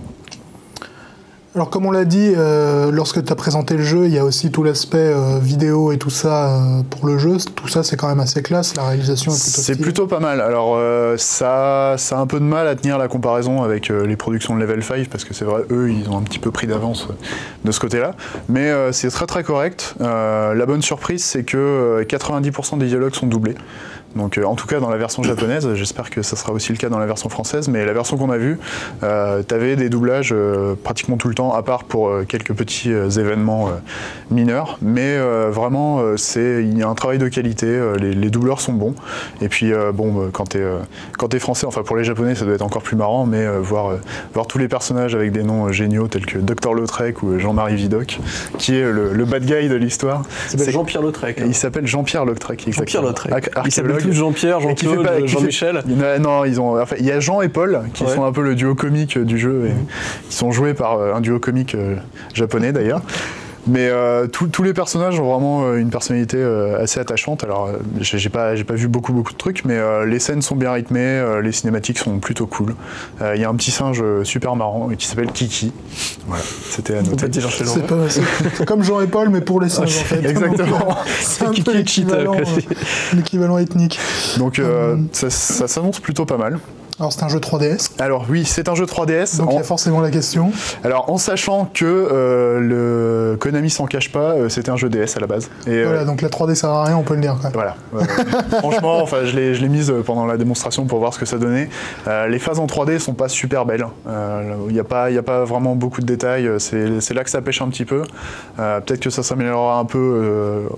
Alors comme on l'a dit, euh, lorsque tu as présenté le jeu, il y a aussi tout l'aspect euh, vidéo et tout ça euh, pour le jeu. Tout ça, c'est quand même assez classe. La réalisation est plutôt C'est plutôt pas mal. Alors ça, ça a un peu de mal à tenir la comparaison avec les productions de Level 5 parce que c'est vrai, eux, ils ont un petit peu pris d'avance de ce côté-là. Mais c'est très très correct. La bonne surprise, c'est que euh, 90% des dialogues sont doublés. Donc euh, en tout cas dans la version japonaise, *coughs* j'espère que ça sera aussi le cas dans la version française, mais la version qu'on a vue, euh, t'avais des doublages euh, pratiquement tout le temps, à part pour euh, quelques petits euh, événements euh, mineurs. Mais euh, vraiment, euh, c'est il y a un travail de qualité, euh, les, les doubleurs sont bons. Et puis euh, bon, quand t'es euh, quand t'es français, enfin pour les japonais, ça doit être encore plus marrant, mais euh, voir euh, voir tous les personnages avec des noms géniaux tels que Dr Lautrec ou Jean-Marie Vidocq, qui est le, le bad guy de l'histoire. Il s'appelle C'est- Jean-Pierre Lautrec. il s'appelle Jean-Pierre Lautrec. Jean-Pierre exactement. Lautrec. Il s'appelle. Plus Jean-Pierre, Jean-Claude, Jean-Michel. Il y en a- non, ils ont. enfin, il y a Jean et Paul qui Ouais. sont un peu le duo comique du jeu et Mhm. qui sont joués par euh, un duo comique euh, japonais d'ailleurs. Mais euh, tous- tous les personnages ont vraiment euh, une personnalité euh, assez attachante. Alors, euh, j'ai pas, pas vu beaucoup beaucoup de trucs, mais euh, les scènes sont bien rythmées, euh, les cinématiques sont plutôt cool. Euh, Il y a un petit singe super marrant qui s'appelle Kiki. Voilà, c'était à noter. C'est pas- c'est- *laughs* c'est comme Jean et Paul, mais pour les singes, en fait. Exactement. *laughs* *laughs* C'est Kiki peu et Cheetah, l'équivalent, euh, ethnique. Donc, euh, ça, ça s'annonce plutôt pas mal. Alors, c'est un jeu 3DS, Alors oui, c'est un jeu 3DS. donc il y a forcément la question. Alors en sachant que euh, le Konami s'en cache pas, euh, c'était un jeu DS à la base. Et, euh, Voilà, donc la 3D sert à rien, on peut le dire. Quoi. voilà. *laughs* Franchement, enfin, je l'ai, mise pendant la démonstration pour voir ce que ça donnait. Les phases en 3D sont pas super belles. Il n'y a pas, y a pas vraiment beaucoup de détails. C'est, c'est là que ça pêche un petit peu. Peut-être que ça s'améliorera un peu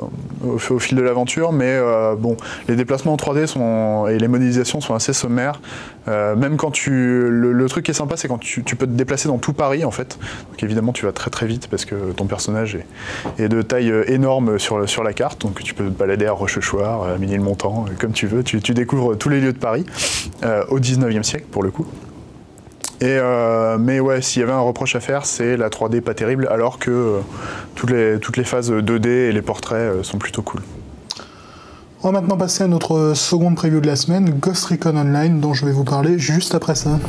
au, au fil de l'aventure, mais bon, les déplacements en 3D sont et les modélisations sont assez sommaires. Euh, même quand tu, le, truc qui est sympa, c'est quand tu, peux te déplacer dans tout Paris en fait. Donc évidemment, tu vas très très vite parce que ton personnage est, de taille euh, énorme sur, sur la carte. Donc tu peux te balader à Rochechouart, à Ménilmontant, euh, comme tu veux. Tu, découvres tous les lieux de Paris au 19e siècle pour le coup. Et mais ouais, s'il y avait un reproche à faire, c'est la 3D pas terrible, alors que toutes, les, toutes les phases 2D et les portraits sont plutôt cool. On va maintenant passer à notre seconde preview de la semaine, Ghost Recon Online, dont je vais vous parler juste après ça.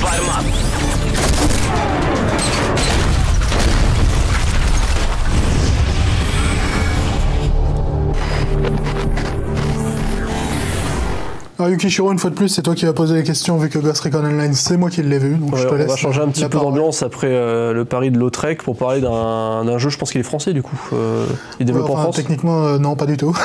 Let's light them up. Alors Yukishiro, une fois de plus, c'est toi qui vas poser les questions, vu que Ghost Recon Online, c'est moi qui l'ai vu, donc Ouais, je te on laisse va changer un petit peu d'ambiance après euh, le pari de Lautrec pour parler d'un jeu, je pense qu'il est français du coup. Euh, il est développé Ouais, enfin, en France. Techniquement, euh, non, pas du tout.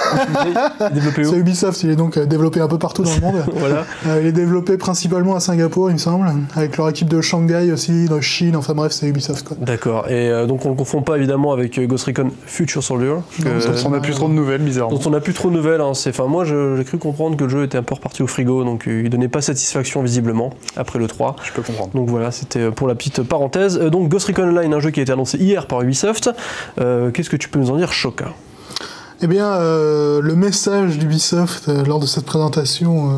Il est développé *laughs* C'est Ubisoft, il est donc développé un peu partout dans le monde. *laughs* Voilà. Euh, il est développé principalement à Singapour, il me semble, avec leur équipe de Shanghai aussi, de Chine, enfin bref, c'est Ubisoft. D'accord. Et euh, donc on le confond pas évidemment avec Ghost Recon Future Soldier. que- Non, ça on n'a plus trop de nouvelles, bizarrement. dont on n'a plus trop de nouvelles. hein. Enfin, moi, j'ai cru comprendre que le jeu était un peu reparti au frigo, donc euh, il donnait pas satisfaction visiblement après le 3. Je peux comprendre. Donc voilà, c'était pour la petite parenthèse. Euh, donc Ghost Recon Online, un jeu qui a été annoncé hier par Ubisoft. Euh, qu'est-ce que tu peux nous en dire, Choca Eh bien, euh, le message d'Ubisoft euh, lors de cette présentation euh,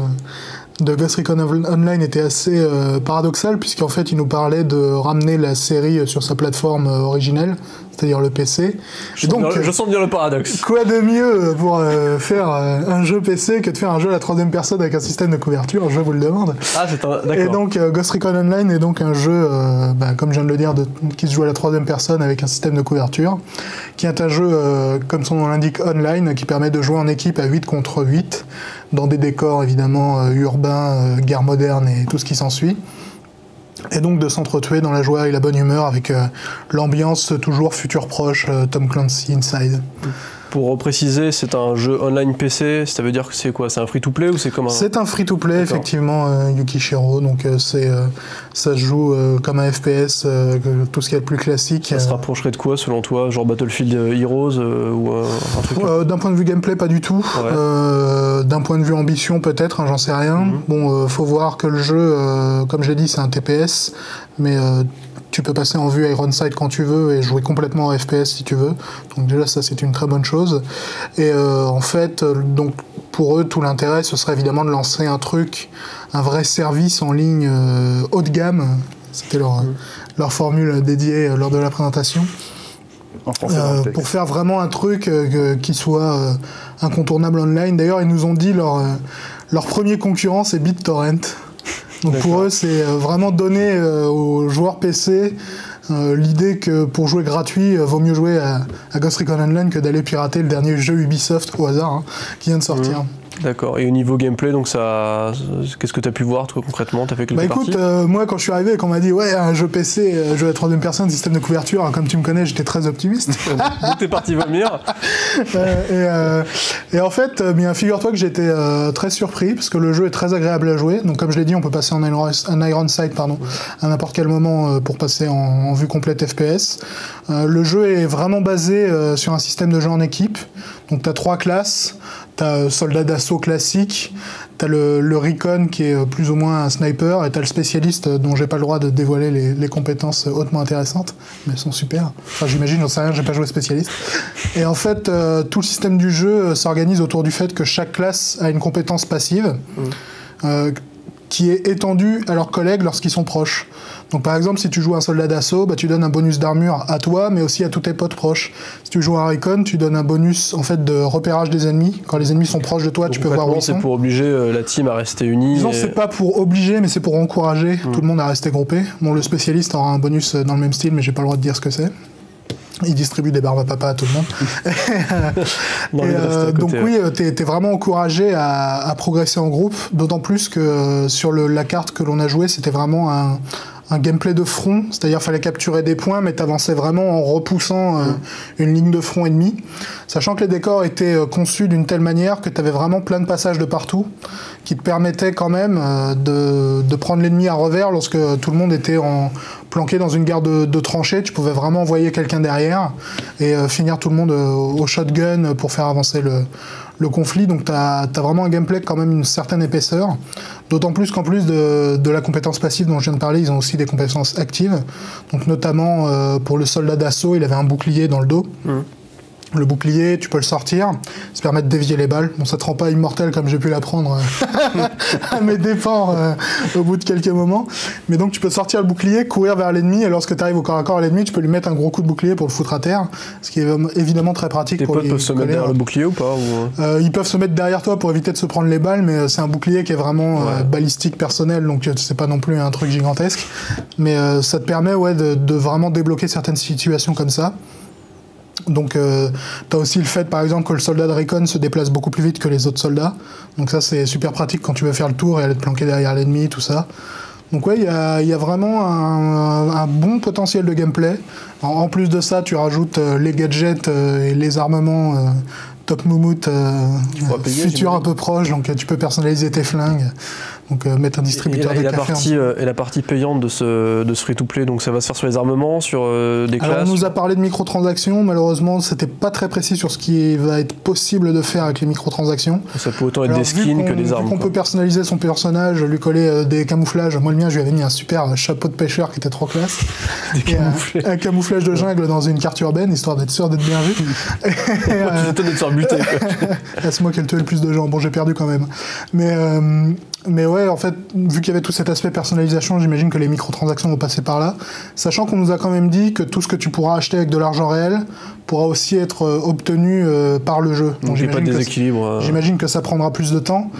de Ghost Recon Online était assez euh, paradoxal, puisqu'en fait, il nous parlait de ramener la série euh, sur sa plateforme euh, originelle, c'est-à-dire le PC. je, donc, sens bien, euh, je sens bien le paradoxe. Quoi de mieux pour euh, faire euh, un jeu PC que de faire un jeu à la troisième personne avec un système de couverture? Je vous le demande. Ah, c'est un. Et donc euh, Ghost Recon Online est donc un jeu, bah, comme je viens de le dire, de- qui se joue à la troisième personne avec un système de couverture, qui est un jeu, comme son nom l'indique, online, qui permet de jouer en équipe à 8 contre 8, dans des décors évidemment urbains, guerre moderne et tout ce qui s'ensuit. Et donc de s'entretuer dans la joie et la bonne humeur avec euh, l'ambiance toujours futur proche, euh, Tom Clancy Inside. Pour préciser, c'est un jeu online PC, ça veut dire que c'est quoi C'est un free-to-play ou c'est comme un... C'est un free-to-play, effectivement, euh, Yukishiro. Donc euh, c'est, euh, ça se joue euh, comme un FPS, tout ce qui est le plus classique. Ça se rapprocherait de quoi selon toi Genre Battlefield Heroes ou un truc d'un point de vue gameplay, pas du tout. Ouais. D'un point de vue ambition, peut-être, hein, j'en sais rien. Mhm. Bon, faut voir que le jeu, comme je l'ai dit, c'est un TPS, mais tu peux passer en vue Ironside quand tu veux et jouer complètement en FPS si tu veux. Donc déjà, ça, c'est une très bonne chose. Et euh, en fait, euh, donc pour eux, tout l'intérêt, ce serait évidemment de lancer un truc, un vrai service en ligne euh, haut de gamme. C'était leur, leur formule dédiée lors de la présentation. Euh, pour faire vraiment un truc euh, qui soit euh, incontournable online. D'ailleurs, ils nous ont dit leur, leur premier concurrent, c'est BitTorrent. Donc pour eux, c'est euh, vraiment donner euh, aux joueurs PC euh, l'idée que pour jouer gratuit, euh, vaut mieux jouer à, à Ghost Recon Online que d'aller pirater le dernier jeu Ubisoft au hasard hein, qui vient de sortir. D'accord. Et au niveau gameplay, donc ça, qu'est-ce que tu as pu voir toi concrètement? T'as fait quelques Bah écoute, euh, moi quand je suis arrivé et qu'on m'a dit ouais un jeu PC, euh, jeu à troisième personne, système de couverture, hein, comme tu me connais, j'étais très optimiste. *laughs* T'es parti vomir. *laughs* Euh, et, euh, et en fait, bien figure-toi que j'étais très surpris parce que le jeu est très agréable à jouer. Donc comme je l'ai dit, on peut passer en Iron, en Iron Sight pardon, à n'importe quel moment pour passer en, en vue complète FPS. Le jeu est vraiment basé sur un système de jeu en équipe. Donc tu as trois classes. Tu as soldat d'assaut classique, tu as le, le recon qui est euh, plus ou moins un sniper, et tu as le spécialiste euh, dont j'ai pas le droit de dévoiler les, les compétences euh, hautement intéressantes, mais elles sont super. Enfin, j'imagine, j'en sais rien, j'ai pas joué spécialiste. Et en fait, euh, tout le système du jeu s'organise autour du fait que chaque classe a une compétence passive. euh, qui est étendue à leurs collègues lorsqu'ils sont proches. Donc par exemple, si tu joues un soldat d'assaut, bah, tu donnes un bonus d'armure à toi, mais aussi à tous tes potes proches. Si tu joues un recon, tu donnes un bonus en fait de repérage des ennemis. Quand les ennemis sont proches de toi, tu peux voir où ils c'est sont. pour obliger euh, la team à rester unie. Disons, et- c'est pas pour obliger, mais c'est pour encourager tout le monde à rester groupé. Bon, le spécialiste aura un bonus dans le même style, mais j'ai pas le droit de dire ce que c'est. Il distribue des barbes à papa à tout le monde. *laughs* Et, euh, donc oui, euh, t'es es vraiment encouragé à, à progresser en groupe, d'autant plus que euh, sur le- la carte que l'on a jouée, c'était vraiment un, un gameplay de front, c'est-à-dire fallait capturer des points, mais t'avançais vraiment en repoussant euh, une ligne de front ennemie, sachant que les décors étaient conçus d'une telle manière que t'avais vraiment plein de passages de partout, qui te permettaient quand même euh, de, de prendre l'ennemi à revers lorsque tout le monde était en, planqué dans une gare de, de tranchées, tu pouvais vraiment envoyer quelqu'un derrière et euh, finir tout le monde euh, au shotgun pour faire avancer le, conflit. Donc tu as, vraiment un gameplay quand même une certaine épaisseur. D'autant plus qu'en plus de, la compétence passive dont je viens de parler, ils ont aussi des compétences actives. Donc notamment euh, pour le soldat d'assaut, il avait un bouclier dans le dos. Le bouclier, tu peux le sortir, ça permet de dévier les balles. Bon, ça te rend pas immortel comme j'ai pu l'apprendre euh, *laughs* à mes dépens euh, au bout de quelques moments. Mais donc, tu peux sortir le bouclier, courir vers l'ennemi, et lorsque tu arrives au corps à corps à l'ennemi, tu peux lui mettre un gros coup de bouclier pour le foutre à terre, ce qui est évidemment très pratique Tes pour potes peuvent se mettre derrière le bouclier ou pas ou... euh, ils peuvent se mettre derrière toi pour éviter de se prendre les balles, mais c'est un bouclier qui est vraiment euh, balistique personnel, donc c'est pas non plus un truc gigantesque. Mais ça te permet ouais, de, de vraiment débloquer certaines situations comme ça. Donc, euh, tu as aussi le fait, par exemple, que le soldat de Recon se déplace beaucoup plus vite que les autres soldats. Donc, ça, c'est super pratique quand tu veux faire le tour et aller te planquer derrière l'ennemi, tout ça. Donc, ouais, il y a, il y a vraiment un, un bon potentiel de gameplay. En, en plus de ça, tu rajoutes euh, les gadgets euh, et les armements euh, Top Moumout, euh, futur un peu proche. Donc, tu peux personnaliser tes flingues. Donc, euh, mettre un Et distributeur la, et de la café. en partie, euh, et la partie payante de ce, de ce free-to-play, donc ça va se faire sur les armements, sur euh, des Alors classes on nous a parlé de microtransactions, malheureusement c'était pas très précis sur ce qui va être possible de faire avec les microtransactions. Ça peut autant être Alors, des vu skins que des vu armes. qu'on quoi. peut personnaliser son personnage, lui coller des camouflages. Moi le mien je lui avais mis un super chapeau de pêcheur qui était trop classe. *laughs* Et, euh, un, camouflage de jungle dans une carte urbaine, histoire d'être sûr d'être bien vu. *laughs* Et, te faire buter. c'est moi qui ai tué le plus de gens. Bon, j'ai perdu quand même. Mais, mais ouais, en fait, vu qu'il y avait tout cet aspect personnalisation, j'imagine que les microtransactions vont passer par là. Sachant qu'on nous a quand même dit que tout ce que tu pourras acheter avec de l'argent réel pourra aussi être euh, obtenu euh, par le jeu. Donc pas de déséquilibre. J'imagine que ça prendra plus de temps.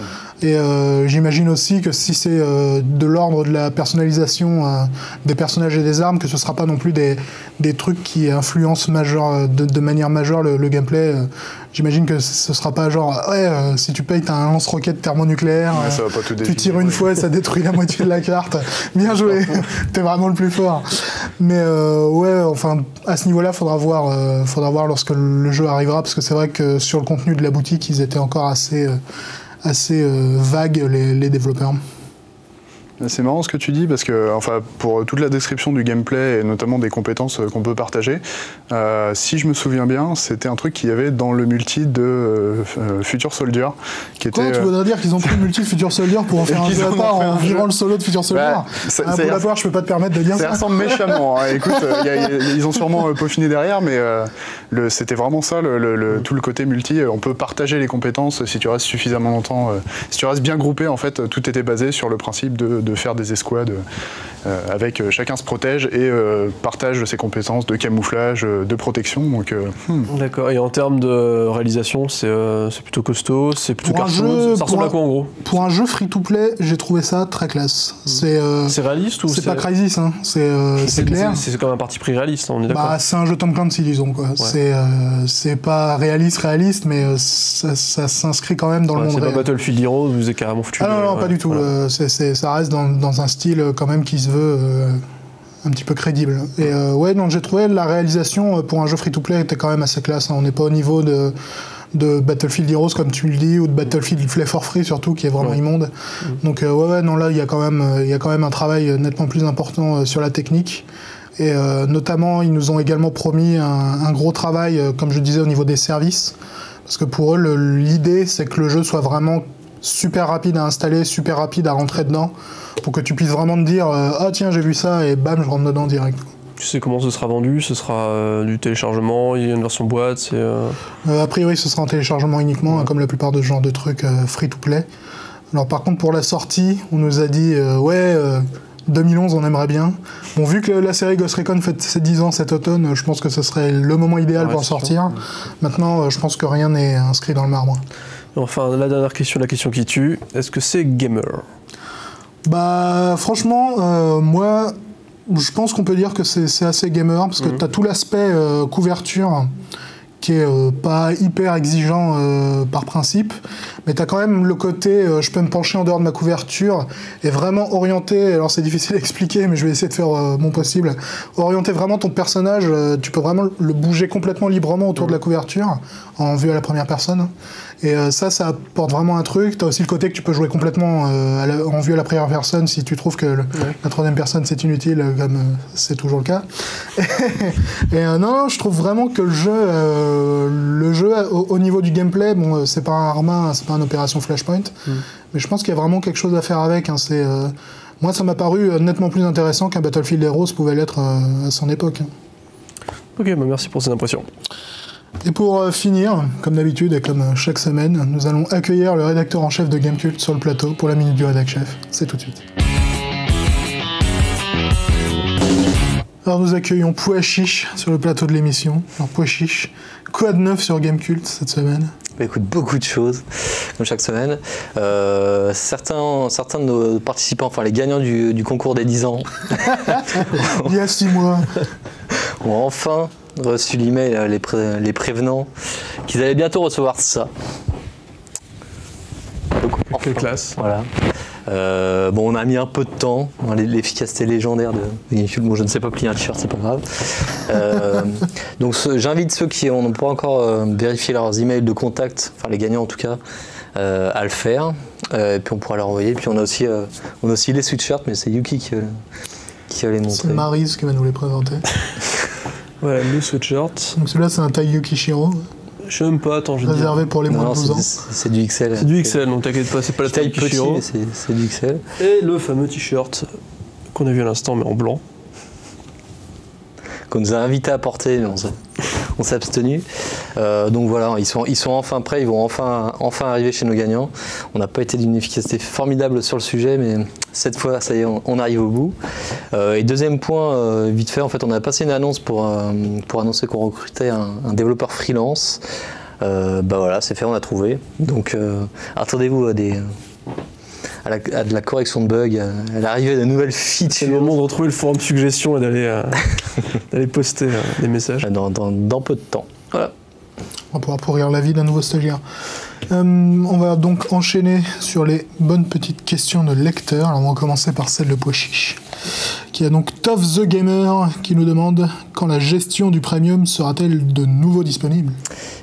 Et euh, j'imagine aussi que si c'est euh, de l'ordre de la personnalisation euh, des personnages et des armes, que ce sera pas non plus des, des trucs qui influencent majeur, de, de manière majeure le, le gameplay. Euh, J'imagine que ce sera pas genre, ouais, euh, si tu payes, t'as un lance-roquette thermonucléaire, Ouais, euh, ça va pas tout tu définir, tires une ouais. fois et ça détruit la moitié de la carte. Bien joué, *laughs* t'es vraiment le plus fort. Mais euh, ouais, enfin, à ce niveau-là, faudra voir, euh, faudra voir lorsque le jeu arrivera, parce que c'est vrai que sur le contenu de la boutique, ils étaient encore assez, euh, assez euh, vagues les, les développeurs. C'est marrant ce que tu dis parce que, enfin, pour toute la description du gameplay et notamment des compétences euh, qu'on peut partager, euh, si je me souviens bien, c'était un truc qu'il y avait dans le multi de euh, Future Soldier, qui Quoi, était. tu euh, voudrais dire qu'ils ont pris le multi de Future Soldier pour en *laughs* faire un jeu à part en virant le solo de Future Soldier Bah, ça- Ah, Pour la je peux pas te permettre de dire Ça ça. ressemble méchamment. hein. Écoute, y a- y a- ils ont sûrement peaufiné derrière, mais euh, c'était vraiment ça, le, le- le- tout le côté multi. On peut partager les compétences si tu restes suffisamment longtemps. si tu restes bien groupé, en fait, tout était basé sur le principe de, de faire des escouades euh, avec euh, chacun se protège et euh, partage ses compétences de camouflage, de protection. Donc, euh, hmm. D'accord. Et en termes de réalisation, c'est euh, c'est plutôt costaud, c'est plutôt Pour un cartoon. jeu- Ça ressemble pour à quoi en gros Pour un jeu free-to-play, j'ai trouvé ça très classe. C'est euh, C'est réaliste ou c'est pas Crysis, hein. c'est euh, *laughs* c'est clair. C'est c'est quand même un parti pris réaliste, on est d'accord. Bah, c'est un jeu Tom Clancy, disons. quoi. C'est euh, c'est pas réaliste, réaliste, mais euh, ça, ça s'inscrit quand même dans Ouais, le c'est monde pas réel. Battlefield Heroes, vous êtes carrément foutu. Ah non, non, ouais, pas du tout. voilà. euh, c'est- c'est- ça reste dans, dans un style euh, quand même qui se veut euh, un petit peu crédible. Et euh, ouais, non, j'ai trouvé la réalisation pour un jeu free-to-play était quand même assez classe. hein. On n'est pas au niveau de, de Battlefield Heroes, comme tu le dis, ou de Battlefield Play for Free, surtout, qui est vraiment Ouais. immonde. Donc euh, ouais, ouais, non, là, il y, a quand même, il y a quand même un travail nettement plus important sur la technique. Et euh, notamment, ils nous ont également promis un, un gros travail, comme je disais, au niveau des services. Parce que pour eux, l'idée, c'est que le jeu soit vraiment super rapide à installer, super rapide à rentrer dedans, pour que tu puisses vraiment te dire euh, Ah tiens, j'ai vu ça, et bam, je rentre dedans direct. Tu sais comment ce sera vendu Ce sera euh, du téléchargement, il y a une version boîte, c'est. euh, Euh, a priori, ce sera en téléchargement uniquement, hein, comme la plupart de ce genre de trucs euh, free-to-play. Alors par contre, pour la sortie, on nous a dit Ouais, euh, 2011, on aimerait bien. Bon, vu que la série Ghost Recon fête ses 10 ans cet automne, je pense que ce serait le moment idéal Ouais, pour sortir. Maintenant, je pense que rien n'est inscrit dans le marbre. Enfin, la dernière question, la question qui tue, est-ce que c'est gamer? Bah, franchement, euh, moi, je pense qu'on peut dire que c'est assez gamer, parce que tu as tout l'aspect euh, couverture qui est euh, pas hyper exigeant par principe, mais tu as quand même le côté euh, je peux me pencher en dehors de ma couverture et vraiment orienter, alors c'est difficile à expliquer, mais je vais essayer de faire euh, mon possible, orienter vraiment ton personnage, euh, tu peux vraiment le bouger complètement librement autour de la couverture, en vue à la première personne. Et ça, ça apporte vraiment un truc. Tu as aussi le côté que tu peux jouer complètement la- en vue à la première personne si tu trouves que le- la troisième personne c'est inutile, comme c'est toujours le cas. *laughs* Et non, non, je trouve vraiment que le jeu, le jeu au, au niveau du gameplay, bon, c'est pas un Arma, c'est pas une opération Flashpoint, mais je pense qu'il y a vraiment quelque chose à faire avec. hein. C'est euh, moi, ça m'a paru euh, nettement plus intéressant qu'un Battlefield Heroes pouvait l'être euh, à son époque. hein. Ok, bah merci pour ces impressions. Et pour euh, finir, comme d'habitude et comme chaque semaine, nous allons accueillir le rédacteur en chef de Gamecult sur le plateau pour la minute du rédac chef. C'est tout de suite. Alors nous accueillons Pouet Chiche sur le plateau de l'émission. Alors Pouet Chiche, quoi de neuf sur Gamecult cette semaine écoute, beaucoup de choses, comme chaque semaine. Euh, certains, certains de nos participants, enfin les gagnants du, du concours des 10 ans, *laughs* Il y a six mois. *laughs* ont enfin reçu l'email, euh, les, pré- les prévenants, qu'ils allaient bientôt recevoir ça. Donc, Quelle enfin, classe Voilà. Euh, bon, on a mis un peu de temps. Hein, l'e- L'efficacité légendaire de Gamecube. Bon, je ne sais pas plier un t-shirt, c'est pas grave. Euh, donc, j'invite ceux qui n'ont pas encore euh, vérifié leurs emails de contact, enfin les gagnants en tout cas, euh, à le faire. Euh, et puis on pourra leur envoyer. Puis on a aussi, euh, on a aussi les sweatshirts, mais c'est Yuki qui, euh, qui va les C'est montrer. Maryse qui va nous les présenter. *laughs* Voilà, le sweatshirt. Donc celui-là c'est un taille Yukishiro, Je sais même pas, attends, je vais te dire. réservé pour les Non, moins de non, 12 ans. c'est du XL. C'est du XL, donc t'inquiète pas, c'est pas la Taille petit, c'est du XL. Et le fameux t-shirt qu'on a vu à l'instant, mais en blanc. qu'on nous a invités à porter, mais on s'est- on s'est abstenu. Euh, donc voilà, ils sont, ils sont enfin prêts, ils vont enfin, enfin arriver chez nos gagnants. On n'a pas été d'une efficacité formidable sur le sujet, mais cette fois, ça y est, on, arrive au bout. Euh, et deuxième point, euh, vite fait, en fait, on a passé une annonce pour, pour annoncer qu'on recrutait un, développeur freelance. Euh, bah voilà, c'est fait, on a trouvé. Donc attendez-vous à des, à, la, à de la correction de bugs, à l'arrivée de nouvelles features. C'est le moment de retrouver le forum suggestion et d'aller euh, *laughs* d'aller poster euh, des messages. Dans, dans- dans peu de temps. Voilà. On va pouvoir pourrir la vie d'un nouveau stagiaire. Euh, on va donc enchaîner sur les bonnes petites questions de lecteurs. Alors on va commencer par celle de Pois Chiche, qui a donc Toff the Gamer qui nous demande quand la gestion du premium sera-t-elle de nouveau disponible?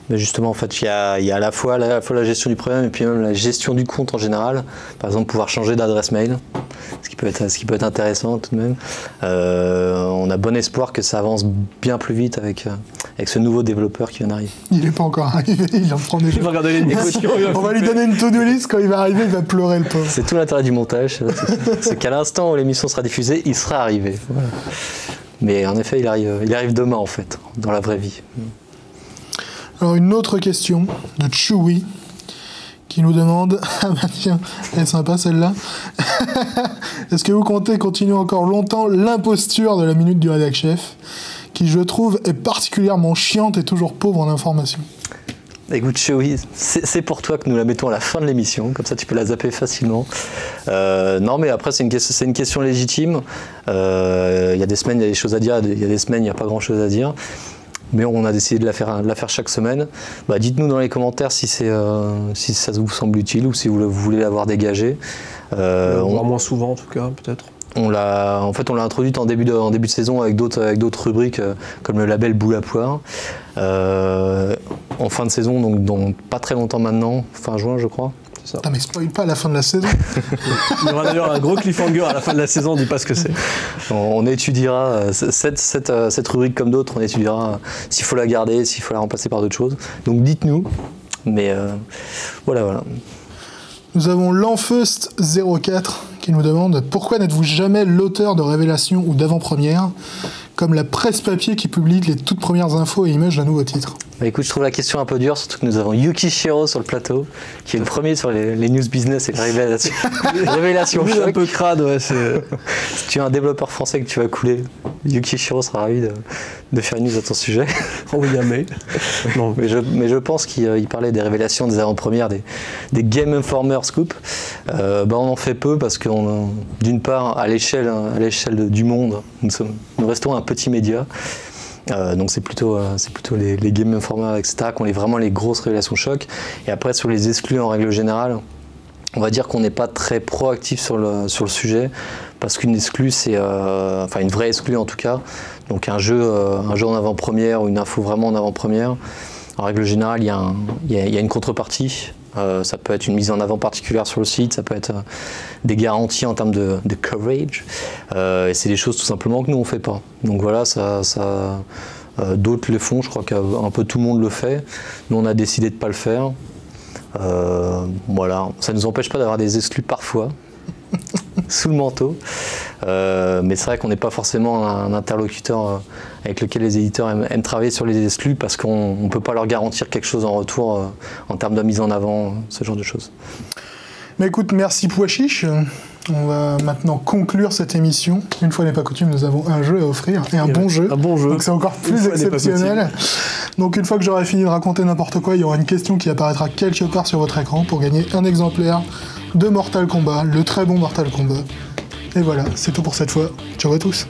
Mais justement, en fait, il y a, à, la fois, la gestion du problème et puis même la gestion du compte en général. Par exemple, pouvoir changer d'adresse mail, ce qui peut être, ce qui peut être intéressant tout de même. Euh, on a bon espoir que ça avance bien plus vite avec, euh, avec ce nouveau développeur qui vient d'arriver. Il n'est pas encore arrivé, *laughs* il en prend va regarder les *laughs* va On va lui donner une to-do list, quand il va arriver, il va pleurer le pauvre. C'est tout l'intérêt du montage, c'est- c'est qu'à l'instant où l'émission sera diffusée, il sera arrivé. Voilà. Mais en effet, il arrive, il arrive demain en fait, dans la vraie vie. Alors une autre question de Chewy qui nous demande *laughs* ah bah tiens elle est sympa celle-là est-ce que vous comptez continuer encore longtemps l'imposture de la minute du rédac chef qui je trouve est particulièrement chiante et toujours pauvre en informations Écoute, Chewy, c'est pour toi que nous la mettons à la fin de l'émission, comme ça tu peux la zapper facilement. Euh, non, mais après, c'est une, question- c'est une question légitime. Euh, Il y a des semaines, il y a des choses à dire, il y a des semaines, il n'y a pas grand chose à dire. Mais on a décidé de la faire, de la faire chaque semaine. Bah, Dites-nous dans les commentaires si, euh, si ça vous semble utile ou si vous, le- vous voulez l'avoir dégagé. Euh, On moins souvent en tout cas, peut-être. On l'a, en fait, on l'a introduite en début de, en début de saison avec d'autres, avec d'autres rubriques euh, comme le label Boule à poire. Euh, en fin de saison, donc dans pas très longtemps maintenant, fin juin, je crois. Ça. Putain, mais spoil pas la fin de la saison *laughs* Il y aura d'ailleurs un gros cliffhanger à la fin de la saison, on dit pas ce que c'est. On, on étudiera euh, cette, cette, cette rubrique comme d'autres, on étudiera s'il faut la garder, s'il faut la remplacer par d'autres choses. Donc dites-nous. Mais euh, voilà, voilà. Nous avons l'Enfeust04 qui nous demande pourquoi n'êtes-vous jamais l'auteur de révélations ou d'avant-premières comme la presse papier qui publie les toutes premières infos et images d'un nouveau titre Bah, écoute, je trouve la question un peu dure, surtout que nous avons Yuki Shiro sur le plateau, qui est le premier sur les, les news business et les révélations, *laughs* révélations un peu crade, ouais. *laughs* Si tu es un développeur français que tu vas couler, Yuki Shiro sera ravi de, de faire une news à ton sujet. Envoyez un mail. Non, Mais je, mais je pense qu'il euh, parlait des révélations, des avant-premières, des, des Game Informer Scoop. Euh, bah, on en fait peu parce que on- d'une part, à l'échelle de- du monde, nous, sommes, nous restons un petit média. Euh, donc c'est plutôt, euh, plutôt les, les Game Informer, etc., qui ont les- vraiment les grosses révélations choc. Et après, sur les exclus en règle générale, on va dire qu'on n'est pas très proactif sur le, sur le sujet, parce qu'une exclue, c'est. euh, enfin, une vraie exclue en tout cas. Donc, un jeu, un jeu en avant-première ou une info vraiment en avant-première, en règle générale, il y, y a une contrepartie. Euh, ça peut être une mise en avant particulière sur le site, ça peut être euh, des garanties en termes de, de coverage. Euh, et c'est des choses tout simplement que nous on fait pas. Donc voilà, d'autres le font, je crois qu'un peu tout le monde le fait. Nous on a décidé de pas le faire. Voilà, ça ne nous empêche pas d'avoir des exclus parfois, *laughs* sous le manteau. Mais c'est vrai qu'on n'est pas forcément un interlocuteur avec lequel les éditeurs aiment, aiment travailler sur les exclus parce qu'on ne peut pas leur garantir quelque chose en retour euh, en termes de mise en avant, ce genre de choses. Mais écoute, merci Pois Chiche. On va maintenant conclure cette émission. Une fois n'est pas coutume, nous avons un jeu à offrir et un bon jeu. Un bon jeu. Donc c'est encore Une plus exceptionnel. Donc une fois que j'aurai fini de raconter n'importe quoi, il y aura une question qui apparaîtra quelque part sur votre écran pour gagner un exemplaire de Mortal Kombat, le très bon Mortal Kombat. Et voilà, c'est tout pour cette fois. Ciao à tous.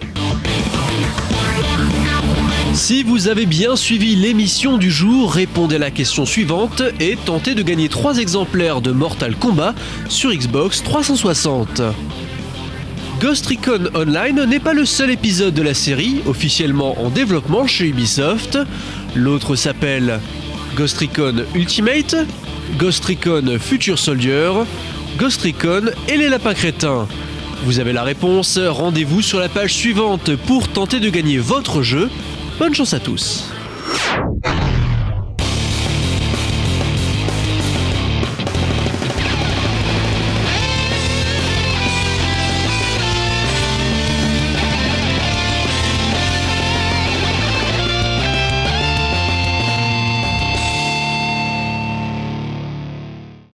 Si vous avez bien suivi l'émission du jour, répondez à la question suivante et tentez de gagner 3 exemplaires de Mortal Kombat sur Xbox 360. Ghost Recon Online n'est pas le seul épisode de la série officiellement en développement chez Ubisoft. L'autre s'appelle Ghost Recon Ultimate, Ghost Recon Future Soldier, Ghost Recon et les lapins crétins. Vous avez la réponse, rendez-vous sur la page suivante pour tenter de gagner votre jeu. Bonne chance à tous.